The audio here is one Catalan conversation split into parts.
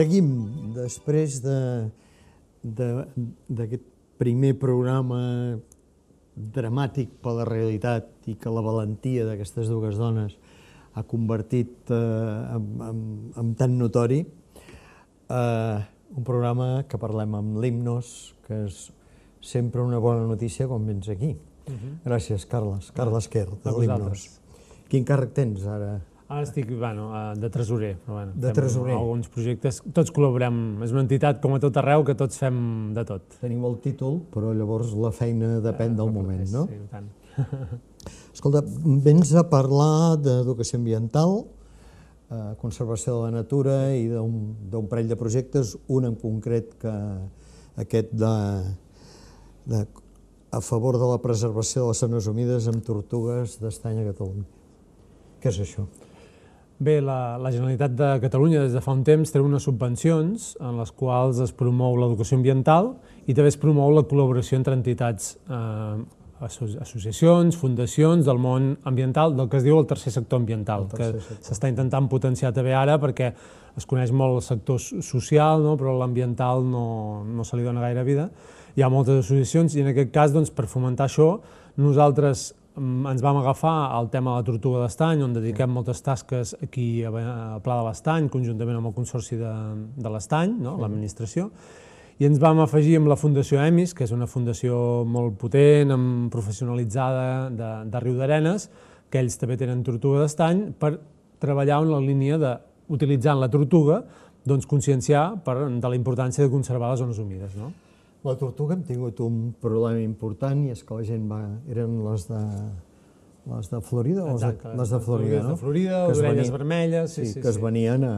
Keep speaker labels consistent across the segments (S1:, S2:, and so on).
S1: Seguim després d'aquest primer programa dramàtic per la realitat i que la valentia d'aquestes dues dones ha convertit eh, en, en, en tan notori. Eh, un programa que parlem amb l'Himnos, que és sempre una bona notícia quan vens aquí. Uh -huh. Gràcies, Carles. Carles Quer, de l'Himnos. Quin càrrec tens ara?
S2: Ara estic bueno, de tresorer. Però, bueno,
S1: de tresorer.
S2: Alguns projectes, tots col·laborem. És una entitat com a tot arreu que tots fem de tot.
S1: Tenim el títol, però llavors la feina depèn del moment, no?
S2: Sí, tant.
S1: Escolta, vens a parlar d'educació ambiental, eh, conservació de la natura i d'un parell de projectes, un en concret que aquest de, de a favor de la preservació de les zones humides amb tortugues d'estany a Catalunya. Què és això?
S2: Bé, la, la Generalitat de Catalunya des de fa un temps té unes subvencions en les quals es promou l'educació ambiental i també es promou la col·laboració entre entitats, eh, associacions, fundacions del món ambiental, del que es diu el tercer sector ambiental, tercer que s'està intentant potenciar també ara perquè es coneix molt el sector social, no? però l'ambiental no, no se li dona gaire vida. Hi ha moltes associacions i en aquest cas, doncs, per fomentar això, nosaltres ens vam agafar al tema de la tortuga d'estany, on dediquem moltes tasques aquí a, Pla de l'Estany, conjuntament amb el Consorci de, de l'Estany, no? sí. l'administració, i ens vam afegir amb la Fundació EMIS, que és una fundació molt potent, amb professionalitzada de, de Riu d'Arenes, que ells també tenen tortuga d'estany, per treballar en la línia de, utilitzant la tortuga, doncs conscienciar per, de la importància de conservar les zones humides. No?
S1: La tortuga hem tingut un problema important i és que la gent va... eren les de, les de Florida
S2: Exacte,
S1: les de Florida,
S2: no? de Florida, orelles vermelles...
S1: Sí, sí, que es venien a,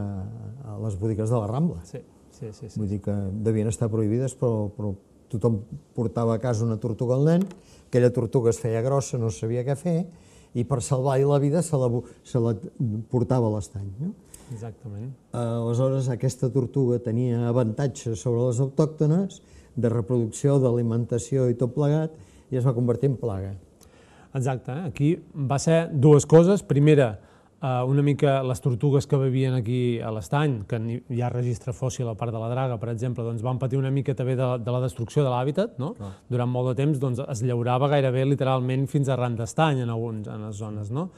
S1: a les botigues de la Rambla.
S2: Sí, sí, sí. sí.
S1: Vull dir que devien estar prohibides, però, però tothom portava a casa una tortuga al nen, aquella tortuga es feia grossa, no sabia què fer, i per salvar-hi la vida se la, se la portava a l'estany. No?
S2: Exactament.
S1: Aleshores, aquesta tortuga tenia avantatges sobre les autòctones de reproducció, d'alimentació i tot plegat, i es va convertir en plaga.
S2: Exacte, eh? aquí va ser dues coses. Primera, eh, una mica les tortugues que vivien aquí a l'estany, que hi ha registre fòssil a part de la draga, per exemple, doncs van patir una mica també de, de la destrucció de l'hàbitat, no? Ah. Durant molt de temps doncs, es llaurava gairebé literalment fins a ran d'estany en, alguns, en les zones, no?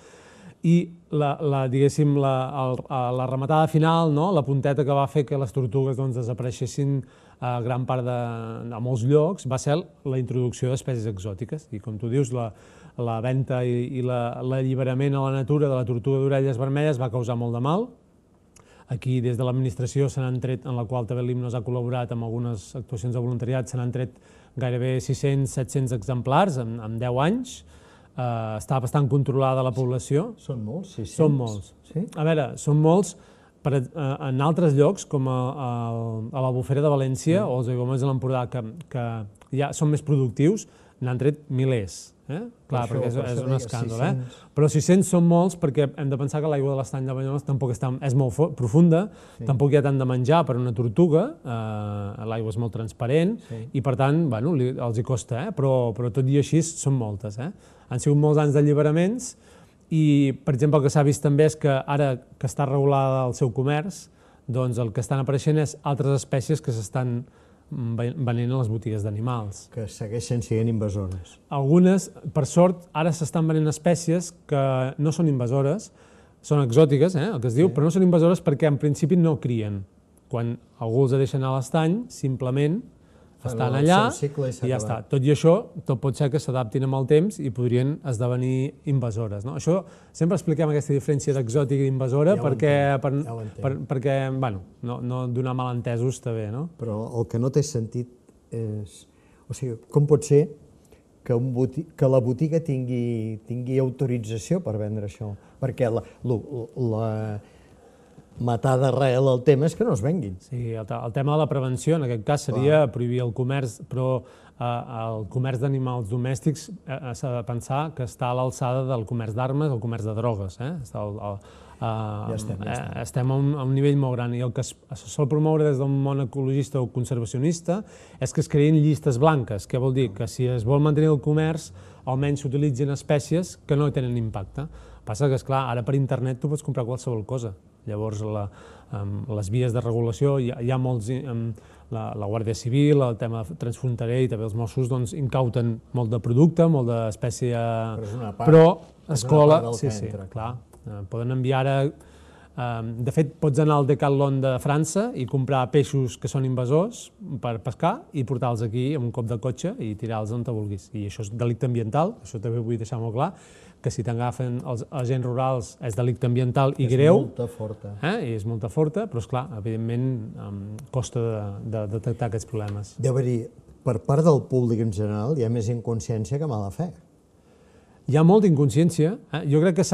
S2: i la, la, diguéssim, la, el, la rematada final, no? la punteta que va fer que les tortugues doncs, desapareixessin a gran part de, a molts llocs, va ser la introducció d'espècies exòtiques. I com tu dius, la, la venda i, i l'alliberament a la natura de la tortuga d'orelles vermelles va causar molt de mal. Aquí, des de l'administració, se n'han tret, en la qual també l'Himnos ha col·laborat amb algunes actuacions de voluntariat, se n'han tret gairebé 600-700 exemplars en, en 10 anys. Uh, està bastant controlada la població.
S1: Són molts, 600?
S2: Són molts.
S1: Sí?
S2: A veure, són molts, per, eh, en altres llocs, com a, a, a l'Albufera de València mm. o els aiguamolls de l'Empordà, que, que ja són més productius, n'han tret milers. Eh? Clar, per perquè és, és un escàndol. 600... Eh? Però 600 són molts perquè hem de pensar que l'aigua de l'estany de Banyoles tampoc està, és molt profunda, sí. tampoc hi ha tant de menjar per una tortuga, eh, l'aigua és molt transparent sí. i per tant bueno, li, els hi costa, eh? però, però tot i així són moltes. Eh? Han sigut molts anys d'alliberaments, i, per exemple, el que s'ha vist també és que ara que està regulada el seu comerç, doncs el que estan apareixent és altres espècies que s'estan venent a les botigues d'animals.
S1: Que segueixen sent invasores.
S2: Algunes, per sort, ara s'estan venent espècies que no són invasores, són exòtiques, eh, el que es diu, sí. però no són invasores perquè en principi no crien. Quan algú els deixa anar a l'estany, simplement estan allà i, i ja està. Tot i això, tot pot ser que s'adaptin amb el temps i podrien esdevenir invasores. No? Això sempre expliquem aquesta diferència d'exòtica i invasora ja perquè, per, ja per, perquè bueno, no, no donar malentesos està bé. No?
S1: Però el que no té sentit és... O sigui, com pot ser que, un botig, que la botiga tingui, tingui autorització per vendre això? Perquè la, la, la matar d'arrel el tema és que no es venguin.
S2: Sí, el, el tema de la prevenció, en aquest cas, seria Clar. prohibir el comerç, però eh, el comerç d'animals domèstics eh, eh, s'ha de pensar que està a l'alçada del comerç d'armes o el comerç de drogues. Eh? Està el, el,
S1: Uh, ja estem, ja estem.
S2: Eh, estem a un, a un nivell molt gran i el que es, es sol promoure des d'un món ecologista o conservacionista és que es creïn llistes blanques, que vol dir que si es vol mantenir el comerç almenys s'utilitzin espècies que no tenen impacte. Passa que, és clar ara per internet tu pots comprar qualsevol cosa Llavors, la, les vies de regulació, hi ha, hi ha molts... La, la Guàrdia Civil, el tema transfronterer i també els Mossos doncs, incauten molt de producte, molt d'espècie...
S1: Però, part,
S2: però escola... Sí, sí, entra, clar. Uh, poden enviar ara de fet, pots anar al Decathlon de França i comprar peixos que són invasors per pescar i portar-los aquí amb un cop de cotxe i tirar-los on te vulguis. I això és delicte ambiental, això també vull deixar molt clar, que si t'agafen els agents rurals és delicte ambiental i
S1: és
S2: greu.
S1: És molta forta.
S2: Eh? I és molta forta, però és clar, evidentment um, costa de, de detectar aquests problemes.
S1: Deu haver-hi, per part del públic en general, hi ha més inconsciència que mala fe
S2: hi ha molta inconsciència. Eh? Jo crec que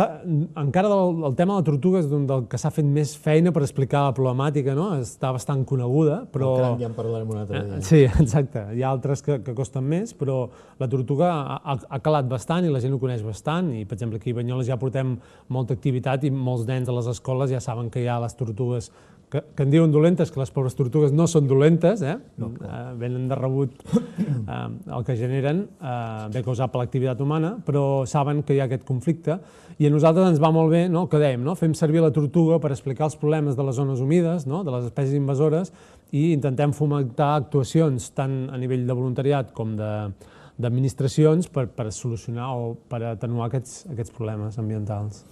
S2: encara del, el tema de la tortuga és del que s'ha fet més feina per explicar la problemàtica, no? està bastant coneguda, però...
S1: El cram ja en parlarem un altre dia.
S2: Eh, sí, exacte. Hi ha altres que, que costen més, però la tortuga ha, ha calat bastant i la gent ho coneix bastant. I, per exemple, aquí a Banyoles ja portem molta activitat i molts nens a les escoles ja saben que hi ha les tortugues que, que en diuen dolentes, que les pobres tortugues no són dolentes, eh? No, eh, venen de rebut eh, el que generen, eh, bé causat per l'activitat humana, però saben que hi ha aquest conflicte i a nosaltres ens va molt bé, no? que dèiem, no? fem servir la tortuga per explicar els problemes de les zones humides, no? de les espècies invasores, i intentem fomentar actuacions tant a nivell de voluntariat com de, d'administracions per, per solucionar o per atenuar aquests, aquests problemes ambientals.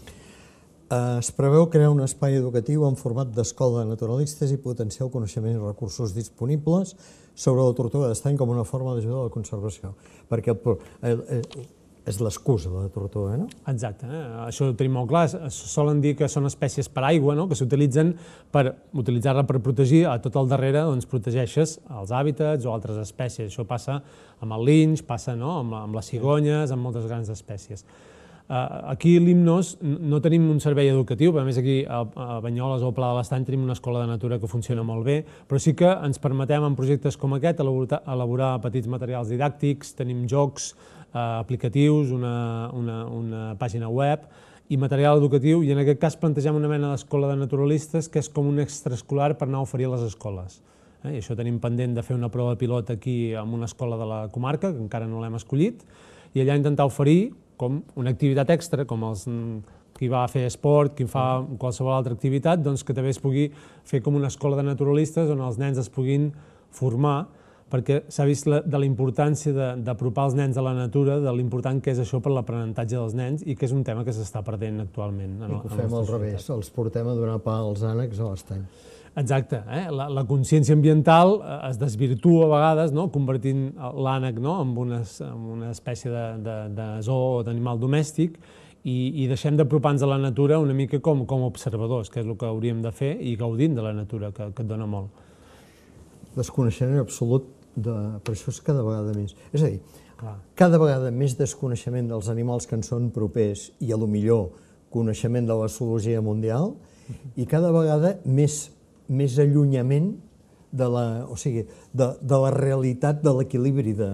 S1: Es preveu crear un espai educatiu en format d'escola de naturalistes i potenciar el coneixement i recursos disponibles sobre la tortuga d'estany com una forma d'ajuda a la conservació, perquè el, el, el, és l'excusa de la tortuga, no?
S2: Exacte, eh? això ho tenim molt clar. Solen dir que són espècies per aigua, no? que s'utilitzen per utilitzar-la per protegir, a tot el darrere doncs, protegeixes els hàbitats o altres espècies. Això passa amb el linx, passa no? amb, amb les cigonyes, amb moltes grans espècies. Eh, aquí a l'Himnos no tenim un servei educatiu, a més aquí a Banyoles o al Pla de l'Estany tenim una escola de natura que funciona molt bé, però sí que ens permetem en projectes com aquest elaborar, petits materials didàctics, tenim jocs eh, aplicatius, una, una, una pàgina web i material educatiu, i en aquest cas plantegem una mena d'escola de naturalistes que és com un extraescolar per anar a oferir a les escoles. Eh? I això tenim pendent de fer una prova pilot aquí en una escola de la comarca, que encara no l'hem escollit, i allà intentar oferir com una activitat extra, com els, qui va fer esport, qui fa qualsevol altra activitat, doncs que també es pugui fer com una escola de naturalistes on els nens es puguin formar, perquè s'ha vist la, de la importància d'apropar els nens a la natura, de l'important que és això per l'aprenentatge dels nens i que és un tema que s'està perdent actualment.
S1: En, I que ho fem al revés, els portem a donar pa als ànecs a l'estany.
S2: Exacte, eh? la, la consciència ambiental eh, es desvirtua a vegades, no? convertint l'ànec no? en, una, en una espècie de, de, de zoo o d'animal domèstic i, i deixem d'apropar-nos a la natura una mica com, com observadors, que és el que hauríem de fer, i gaudint de la natura, que, que et dona molt.
S1: Desconeixement absolut, de, per això és cada vegada més. És a dir, Clar. cada vegada més desconeixement dels animals que ens són propers i a lo millor coneixement de la zoologia mundial i cada vegada més més allunyament de la, o sigui, de, de la realitat de l'equilibri de,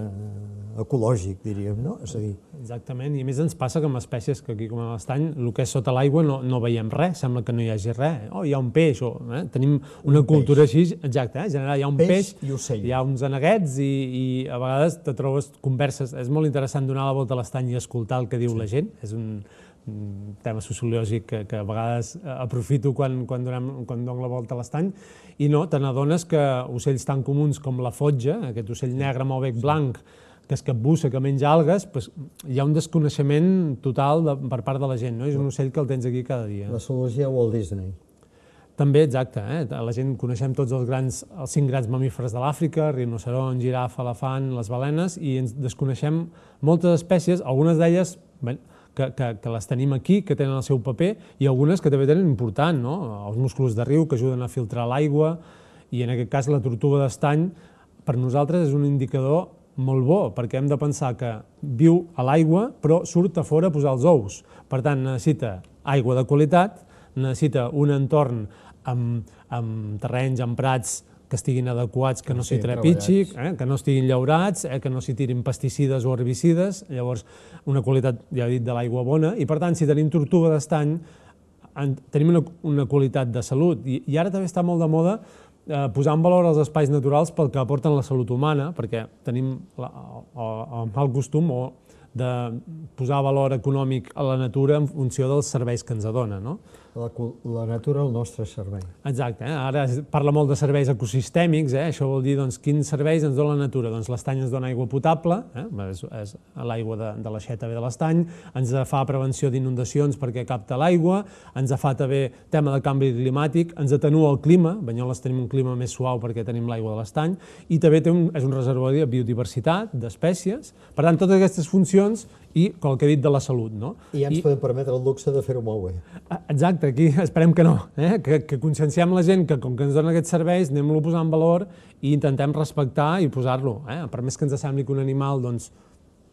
S1: ecològic, diríem, no? És a dir...
S2: Exactament, i a més ens passa que amb espècies que aquí com a l'estany, el que és sota l'aigua no, no veiem res, sembla que no hi hagi res. Oh, hi ha un peix, o, eh? tenim una un cultura peix. així, exacte, eh? general, hi ha un peix,
S1: peix i ocell.
S2: hi ha uns aneguets i, i a vegades te trobes converses, és molt interessant donar la volta a l'estany i escoltar el que diu sí. la gent, és un, un tema sociològic que, que a vegades eh, aprofito quan, quan, donem, quan dono la volta a l'estany, i no, te n'adones que ocells tan comuns com la fotja, aquest ocell negre amb el bec blanc, que es capbussa, que menja algues, pues, hi ha un desconeixement total de, per part de la gent, no? És un ocell que el tens aquí cada dia.
S1: La zoologia Walt Disney.
S2: També, exacte, eh? la gent coneixem tots els, grans, els cinc grans mamífers de l'Àfrica, rinoceron, girafa, elefant, les balenes, i ens desconeixem moltes espècies, algunes d'elles, bueno, que, que, que les tenim aquí, que tenen el seu paper, i algunes que també tenen important, no? els músculs de riu que ajuden a filtrar l'aigua, i en aquest cas la tortuga d'estany, per nosaltres és un indicador molt bo, perquè hem de pensar que viu a l'aigua, però surt a fora a posar els ous. Per tant, necessita aigua de qualitat, necessita un entorn amb, amb terrenys, amb prats que estiguin adequats, que no s'hi sí, trepitgi, eh, que no estiguin llaurats, eh, que no s'hi tirin pesticides o herbicides, llavors una qualitat, ja he dit, de l'aigua bona, i per tant, si tenim tortuga d'estany, tenim una, una qualitat de salut. I, I ara també està molt de moda eh, posar en valor els espais naturals pel que aporten la salut humana, perquè tenim la, el, el mal costum o de posar valor econòmic a la natura en funció dels serveis que ens adona. No?
S1: La, la natura al nostre servei.
S2: Exacte, eh? ara es parla molt de serveis ecosistèmics, eh? això vol dir doncs, quins serveis ens dona la natura. Doncs l'estany ens dona aigua potable, eh? és, és l'aigua de, de l'aixeta ve de l'estany, ens fa prevenció d'inundacions perquè capta l'aigua, ens fa també tema de canvi climàtic, ens atenua el clima, Banyoles tenim un clima més suau perquè tenim l'aigua de l'estany, i també té un, és un reservori de biodiversitat, d'espècies. Per tant, totes aquestes funcions i, com el que he dit, de la salut. No?
S1: I ja ens I... podem permetre el luxe de fer-ho molt bé.
S2: Exacte, aquí esperem que no, eh? que, que conscienciem la gent que com que ens donen aquests serveis anem-lo posant en valor i intentem respectar i posar-lo. Eh? Per més que ens sembli que un animal doncs,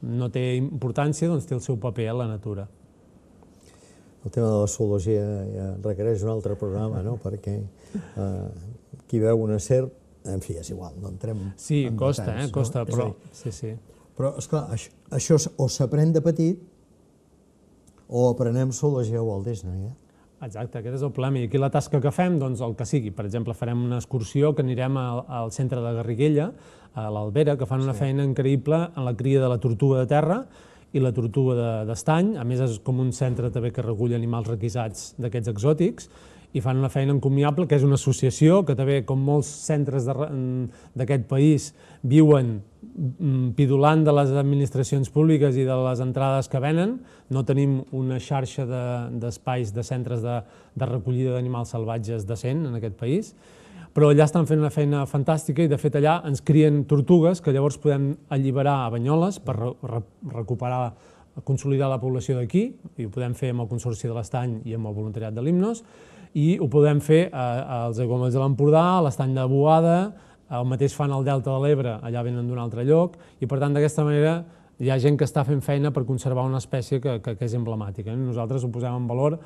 S2: no té importància, doncs té el seu paper a la natura.
S1: El tema de la zoologia ja requereix un altre programa, no? perquè eh, qui veu una serp, en fi, és igual, no entrem
S2: Sí,
S1: en
S2: costa,
S1: detalls,
S2: eh? costa,
S1: no?
S2: però... Sí, sí.
S1: Però, esclar, això, això o s'aprèn de petit o aprenem zoologia a Walt Disney, eh?
S2: Exacte, aquest és el problema. I aquí la tasca que fem, doncs el que sigui. Per exemple, farem una excursió que anirem al, al centre de Garriguella, a l'Albera, que fan una sí. feina increïble en la cria de la tortuga de terra i la tortuga d'estany. De, a més, és com un centre també que recull animals requisats d'aquests exòtics i fan una feina encomiable, que és una associació que també, com molts centres d'aquest país, viuen mm, pidulant de les administracions públiques i de les entrades que venen. No tenim una xarxa d'espais, de, de centres de, de recollida d'animals salvatges decent en aquest país, però allà estan fent una feina fantàstica i de fet allà ens crien tortugues que llavors podem alliberar a Banyoles per re recuperar consolidar la població d'aquí, i ho podem fer amb el Consorci de l'Estany i amb el voluntariat de l'Himnos, i ho podem fer als aiguamolls de l'Empordà, a l'estany de Boada, el mateix fan al Delta de l'Ebre, allà venen d'un altre lloc, i per tant d'aquesta manera hi ha gent que està fent feina per conservar una espècie que, que, que és emblemàtica. Nosaltres ho posem en valor,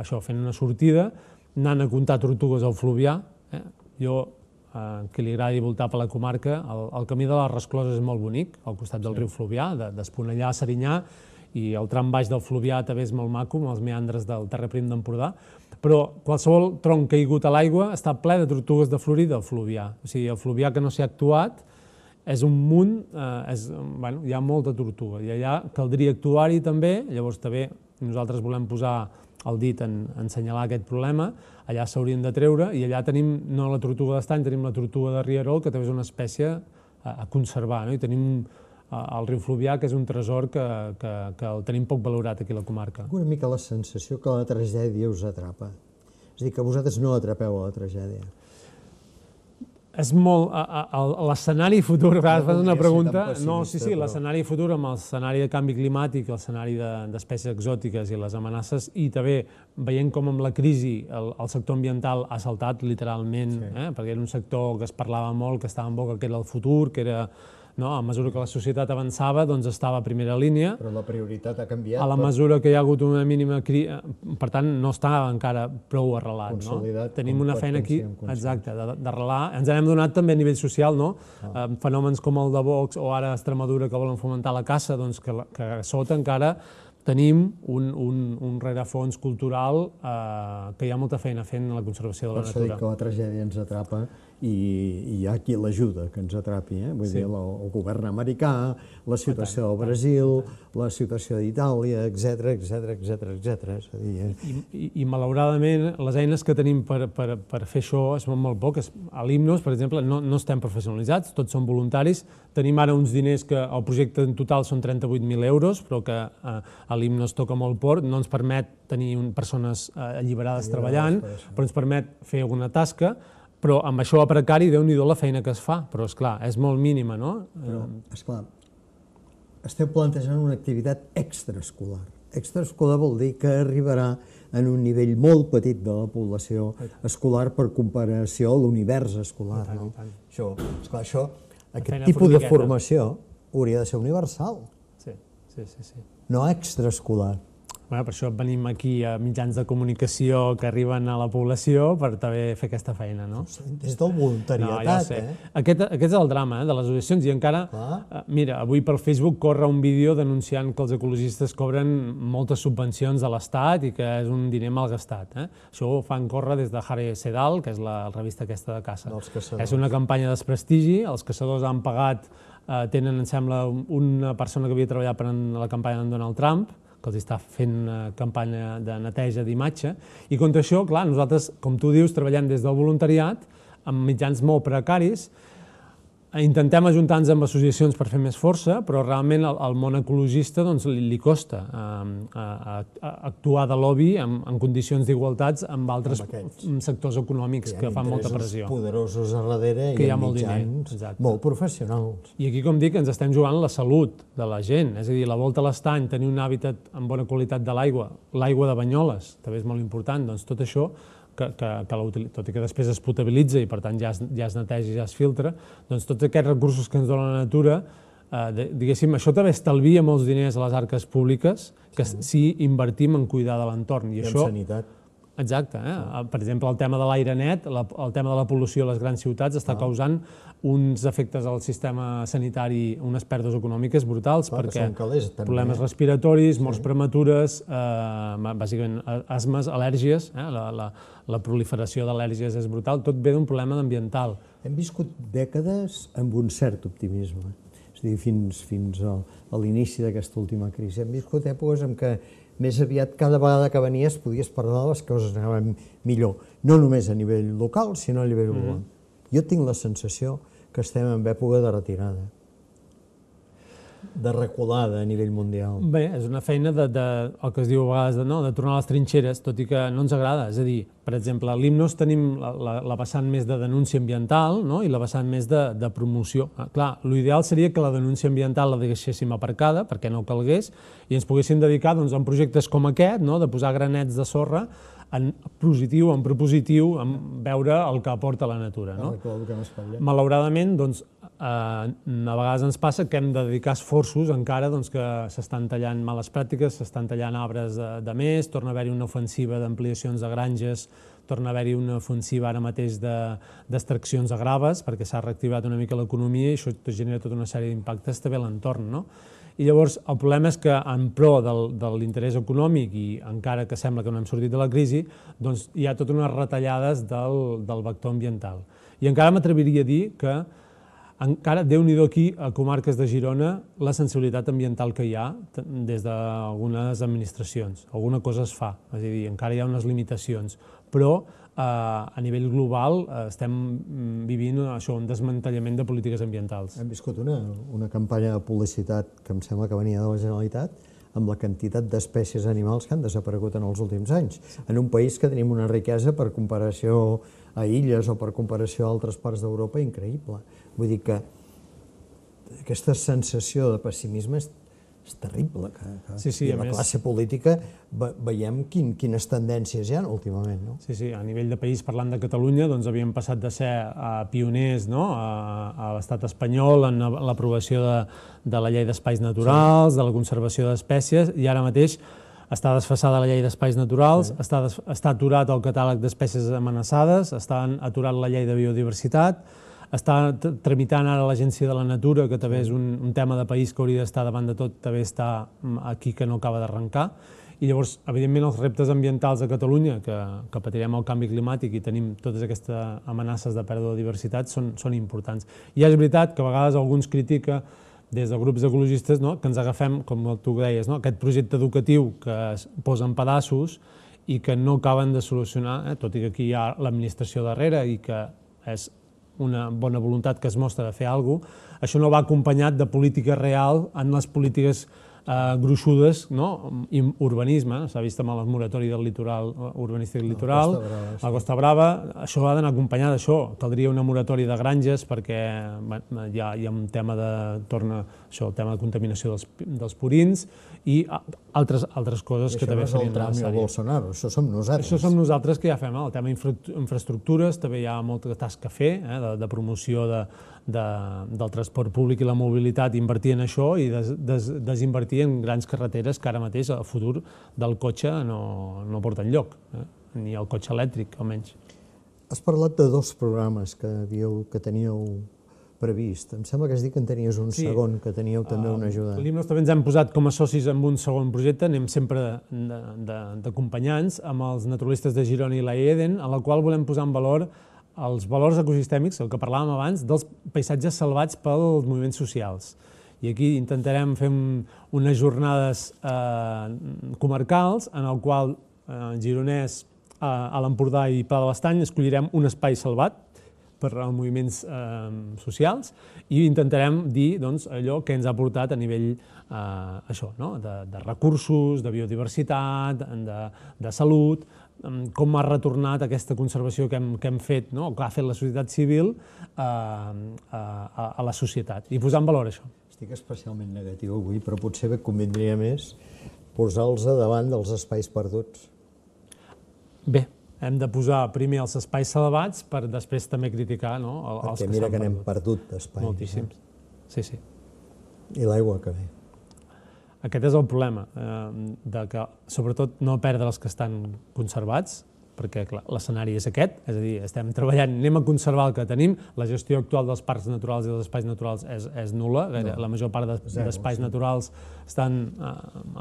S2: això, fent una sortida, anant a comptar tortugues al Fluvià. Eh? Jo, eh, que li agradi voltar per la comarca, el, el camí de les Rescloses és molt bonic, al costat del sí. riu Fluvià, d'Esponellà a Serinyà, i el tram baix del Fluvià també és molt maco, amb els meandres del terraprim d'Empordà, però qualsevol tronc caigut a l'aigua està ple de tortugues de Florida, el Fluvià. O sigui, el Fluvià que no s'ha actuat és un munt, eh, és, bueno, hi ha molta tortuga, i allà caldria actuar-hi també, llavors també nosaltres volem posar el dit en, en aquest problema, allà s'haurien de treure, i allà tenim no la tortuga d'estany, tenim la tortuga de Rierol, que també és una espècie a, a conservar, no? i tenim al riu Fluvià, que és un tresor que, que, que el tenim poc valorat aquí a la comarca.
S1: Una mica la sensació que la tragèdia us atrapa. És a dir, que vosaltres no atrapeu a la tragèdia.
S2: És molt... L'escenari futur, no fas una pregunta... No, sí, sí, l'escenari futur amb l'escenari de canvi climàtic, l'escenari d'espècies de, exòtiques i les amenaces, i també veient com amb la crisi el, el sector ambiental ha saltat literalment, sí. eh? perquè era un sector que es parlava molt, que estava en boca, que era el futur, que era no? a mesura que la societat avançava, doncs estava a primera línia.
S1: Però la prioritat ha canviat.
S2: A la mesura que hi ha hagut una mínima... Cri... Per tant, no està encara prou arrelat.
S1: Consolidat.
S2: No? Tenim una feina aquí, exacte, d'arrelar. Ens n'hem donat també a nivell social, no? Ah. fenòmens com el de Vox o ara Extremadura que volen fomentar la caça, doncs que, que a sota encara tenim un, un, un rerefons cultural eh, que hi ha molta feina fent en la conservació de la natura. Per
S1: això dic que la tragèdia ens atrapa i, hi ha qui l'ajuda que ens atrapi, eh? vull sí. dir, el, el govern americà, la situació del Brasil, la situació d'Itàlia, etc etc etc etc. És a dir,
S2: eh? I, i, I malauradament les eines que tenim per, per, per fer això són molt poques. A l'Himnos, per exemple, no, no estem professionalitzats, tots són voluntaris, tenim ara uns diners que el projecte en total són 38.000 euros, però que eh, a l'Himnos toca molt port, no ens permet tenir un, persones eh, alliberades, alliberades treballant, però ens permet fer alguna tasca, però amb això a precari, déu nhi la feina que es fa, però és clar, és molt mínima, no?
S1: Però, esclar, esteu plantejant una activitat extraescolar. Extraescolar vol dir que arribarà en un nivell molt petit de la població escolar per comparació a l'univers escolar. Tant, no? Tant. Això, esclar, això, aquest tipus de formació hauria de ser universal.
S2: Sí, sí, sí. sí.
S1: No extraescolar.
S2: Bueno, per això venim aquí a mitjans de comunicació que arriben a la població per també fer aquesta feina, no?
S1: Des del voluntariatat, no, ja sé. eh?
S2: Aquest, aquest és el drama eh, de les associacions i encara, eh, mira, avui per Facebook corre un vídeo denunciant que els ecologistes cobren moltes subvencions de l'Estat i que és un diner malgastat. Eh? Això ho fan córrer des de Harry Sedal, que és la revista aquesta de caça. És una campanya de desprestigi, els caçadors han pagat, eh, tenen, em sembla, una persona que havia treballat per la campanya d'en Donald Trump, que els està fent una campanya de neteja d'imatge. I contra això, clar, nosaltres, com tu dius, treballem des del voluntariat amb mitjans molt precaris Intentem ajuntar-nos amb associacions per fer més força, però realment al, al món ecologista doncs, li, li costa eh, actuar de lobby en, en condicions d'igualtats amb altres amb sectors econòmics que, que fan molta pressió.
S1: poderosos a darrere que i hi ha molt mitjans diner. molt professionals.
S2: I aquí, com dic, ens estem jugant la salut de la gent, és a dir, la volta a l'estany, tenir un hàbitat amb bona qualitat de l'aigua, l'aigua de Banyoles, també és molt important, doncs tot això que, que, que tot i que després es potabilitza i per tant ja es, ja es neteja i ja es filtra, doncs tots aquests recursos que ens dona la natura, eh, diguéssim, això també estalvia molts diners a les arques públiques que sí. si invertim en cuidar de l'entorn.
S1: I, I això, en sanitat
S2: Exacte. Eh? Per exemple, el tema de l'aire net, la, el tema de la pol·lució a les grans ciutats està ah. causant uns efectes al sistema sanitari, unes pèrdues econòmiques brutals,
S1: Clar,
S2: perquè
S1: calés,
S2: problemes respiratoris, sí. morts prematures, eh, bàsicament asmes, al·lèrgies, eh? la, la, la proliferació d'al·lèrgies és brutal, tot ve d'un problema ambiental.
S1: Hem viscut dècades amb un cert optimisme, és a dir, fins, fins a, a l'inici d'aquesta última crisi. Hem viscut èpoques en què més aviat cada vegada que venies podies parlar de les coses anaven millor, no només a nivell local, sinó a nivell global. Mm -hmm. Jo tinc la sensació que estem en època de retirada de reculada a nivell mundial.
S2: Bé, és una feina de, de, el que es diu a vegades de, no, de tornar a les trinxeres, tot i que no ens agrada. És a dir, per exemple, a l'Himnos tenim la, la, la vessant més de denúncia ambiental no? i la vessant més de, de promoció. Ah, clar, l'ideal seria que la denúncia ambiental la deixéssim aparcada perquè no calgués i ens poguéssim dedicar doncs, a projectes com aquest, no? de posar granets de sorra en positiu, en propositiu, en veure el que aporta la natura. No? Malauradament, doncs, eh, a vegades ens passa que hem de dedicar esforços encara doncs, que s'estan tallant males pràctiques, s'estan tallant arbres de, de més, torna a haver-hi una ofensiva d'ampliacions de granges, torna a haver-hi una ofensiva ara mateix d'extraccions de, de graves, perquè s'ha reactivat una mica l'economia i això genera tota una sèrie d'impactes també a l'entorn. No? I llavors el problema és que en pro del, de l'interès econòmic i encara que sembla que no hem sortit de la crisi, doncs hi ha totes unes retallades del, del vector ambiental. I encara m'atreviria a dir que encara, déu nhi aquí, a comarques de Girona, la sensibilitat ambiental que hi ha des d'algunes administracions. Alguna cosa es fa, és a dir, encara hi ha unes limitacions, però a nivell global eh, estem mm, vivint això, un desmantellament de polítiques ambientals.
S1: Hem viscut una, una campanya de publicitat que em sembla que venia de la Generalitat amb la quantitat d'espècies animals que han desaparegut en els últims anys. En un país que tenim una riquesa per comparació a illes o per comparació a altres parts d'Europa increïble. Vull dir que aquesta sensació de pessimisme és és terrible. Que, que
S2: sí, sí,
S1: I a la més... classe política ve, veiem quin, quines tendències hi ha últimament. No?
S2: Sí, sí, a nivell de país, parlant de Catalunya, doncs havíem passat de ser uh, pioners no? a, a l'estat espanyol en l'aprovació de, de la llei d'espais naturals, sí. de la conservació d'espècies, i ara mateix està desfassada la llei d'espais naturals, sí. està, des, està aturat el catàleg d'espècies amenaçades, està aturat la llei de biodiversitat, està tramitant ara l'Agència de la Natura, que també és un, un tema de país que hauria d'estar davant de tot, també està mm, aquí que no acaba d'arrencar. I llavors, evidentment, els reptes ambientals a Catalunya, que, que patirem el canvi climàtic i tenim totes aquestes amenaces de pèrdua de diversitat, són, són importants. I és veritat que a vegades alguns critica des de grups ecologistes no, que ens agafem, com tu deies, no, aquest projecte educatiu que es posa en pedaços i que no acaben de solucionar, eh, tot i que aquí hi ha l'administració darrere i que és una bona voluntat que es mostra de fer alguna cosa, això no va acompanyat de política real en les polítiques eh, gruixudes, no? I urbanisme, s'ha vist amb el moratori del litoral, eh, urbanístic del litoral,
S1: Costa Brava, sí.
S2: a Costa Brava, això ha d'anar acompanyat d'això, caldria una moratòria de granges perquè hi ha, hi ha un tema de, torna, això, el tema de contaminació dels, dels purins i altres, altres coses I que també serien necessàries.
S1: Bolsonaro, això som nosaltres.
S2: Això som nosaltres que ja fem, el tema infraestructures, també hi ha molta tasca a fer, eh, de, de promoció de, de, del transport públic i la mobilitat, invertir en això i des, des, desinvertir en grans carreteres que ara mateix el futur del cotxe no, no porta enlloc, eh? ni el cotxe elèctric, almenys.
S1: Has parlat de dos programes que, havíeu, que teníeu previst. Em sembla que has dit que en tenies un sí. segon, que teníeu també uh, una ajuda.
S2: L'Himnos també ens hem posat com a socis en un segon projecte, anem sempre d'acompanyants amb els naturalistes de Girona i la Eden, a la qual volem posar en valor els valors ecosistèmics, el que parlàvem abans, dels paisatges salvats pels moviments socials. I aquí intentarem fer un, unes jornades eh, comarcals en el qual eh, Gironès, eh, a l'Empordà i Pla de l'Estany escollirem un espai salvat per als moviments eh, socials i intentarem dir doncs, allò que ens ha portat a nivell eh, això, no? de, de recursos, de biodiversitat, de, de salut, com ha retornat aquesta conservació que hem, que hem fet, no? que ha fet la societat civil eh, a, a la societat, i posar en valor això.
S1: Estic especialment negatiu avui, però potser convindria més posar-los davant dels espais perduts.
S2: Bé, hem de posar primer els espais salvats per després també criticar no,
S1: els Perquè que mira que n'hem perdut d'espais.
S2: Moltíssims. Eh? Sí, sí.
S1: I l'aigua que ve.
S2: Aquest és el problema, eh, de que sobretot no perdre els que estan conservats, perquè l'escenari és aquest, és a dir, estem treballant, anem a conservar el que tenim, la gestió actual dels parcs naturals i dels espais naturals és, és nul·la, no. la major part d'espais sí. naturals estan eh,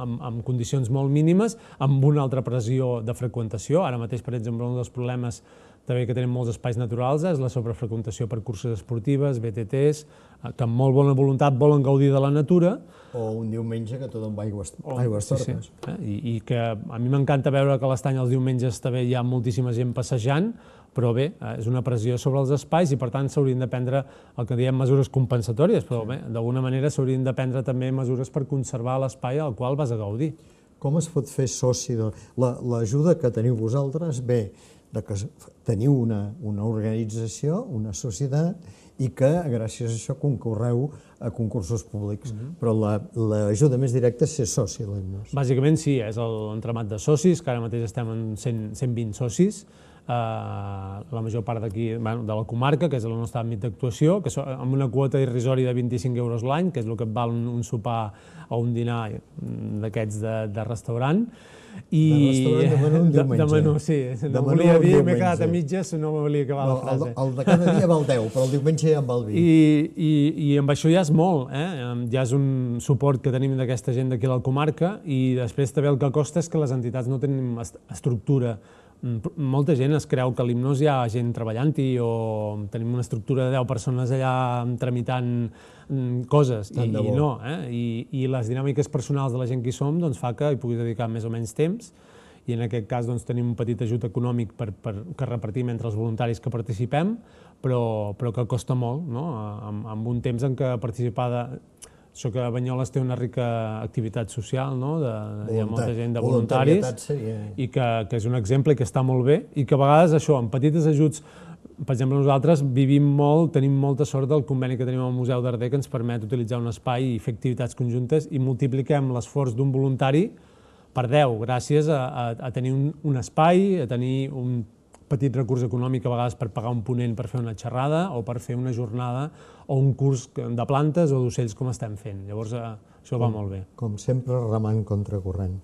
S2: en, en condicions molt mínimes, amb una altra pressió de freqüentació, ara mateix, per exemple, un dels problemes també que tenim molts espais naturals és la sobrefreqüentació per curses esportives, BTTs, eh, que amb molt bona voluntat volen gaudir de la natura.
S1: O un diumenge que tot amb aigües, o, aigües sí, tortes.
S2: Sí. Eh? I, I que a mi m'encanta veure que l'estany els diumenges també hi ha moltíssima gent passejant, però bé, eh, és una pressió sobre els espais i per tant s'haurien de prendre el que diem mesures compensatòries, però bé, d'alguna manera s'haurien de prendre també mesures per conservar l'espai al qual vas a gaudir.
S1: Com es pot fer soci de l'ajuda la, que teniu vosaltres? Bé, de que teniu una, una organització, una societat, i que gràcies a això concorreu a concursos públics. Mm -hmm. Però l'ajuda la, més directa és ser soci l'Himnos.
S2: Bàsicament sí, és l'entramat de socis, que ara mateix estem en 100, 120 socis, la major part d'aquí, bueno, de la comarca, que és el nostre àmbit d'actuació, que so, amb una quota irrisòria de 25 euros l'any, que és el que et val un, un sopar o un dinar d'aquests de, de restaurant,
S1: i... De restaurant de menú un
S2: diumenge. De, de menú, sí. No de volia dir, m'he quedat a mitges, no volia acabar no, la frase.
S1: El, el de cada dia val 10, però el diumenge ja en val 20.
S2: I, i, I amb això ja és molt, eh? ja és un suport que tenim d'aquesta gent d'aquí a la comarca i després també el que costa és que les entitats no tenim estructura Mm, molta gent es creu que a l'hipnós hi ha gent treballant-hi o tenim una estructura de 10 persones allà tramitant mm, coses i, i no, eh? I, i les dinàmiques personals de la gent que hi som doncs, fa que hi pugui dedicar més o menys temps i en aquest cas doncs, tenim un petit ajut econòmic per, per, que repartim entre els voluntaris que participem, però, però que costa molt, no? amb, amb un temps en què participar de, això que Banyoles té una rica activitat social, no? de, Voluntat, hi ha molta gent de voluntaris, seria... i que, que és un exemple i que està molt bé, i que a vegades això, amb petites ajuts, per exemple, nosaltres vivim molt, tenim molta sort del conveni que tenim al Museu d'Arder que ens permet utilitzar un espai i fer activitats conjuntes i multipliquem l'esforç d'un voluntari per 10, gràcies a, a, a tenir un, un espai, a tenir un petit recurs econòmic a vegades per pagar un ponent per fer una xerrada o per fer una jornada o un curs de plantes o d'ocells com estem fent. Llavors, eh, això com, va molt bé.
S1: Com sempre, remant contra-corrent.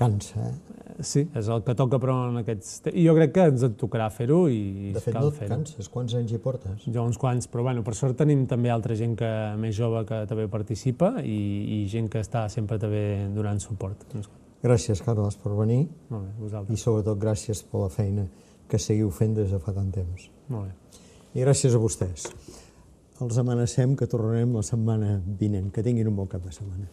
S1: Cansa, eh?
S2: eh? Sí, és el que toca, però en aquests... I jo crec que ens et tocarà fer-ho i
S1: De fet, cal no et canses. Quants anys hi portes?
S2: Jo uns quants, però bueno, per sort tenim també altra gent que més jove que també participa i, i gent que està sempre també donant suport.
S1: Gràcies, Carles, per venir.
S2: Molt bé, vosaltres.
S1: I sobretot gràcies per la feina que seguiu fent des de fa tant temps.
S2: Molt bé.
S1: I gràcies a vostès. Els amenacem que tornarem la setmana vinent. Que tinguin un bon cap de setmana.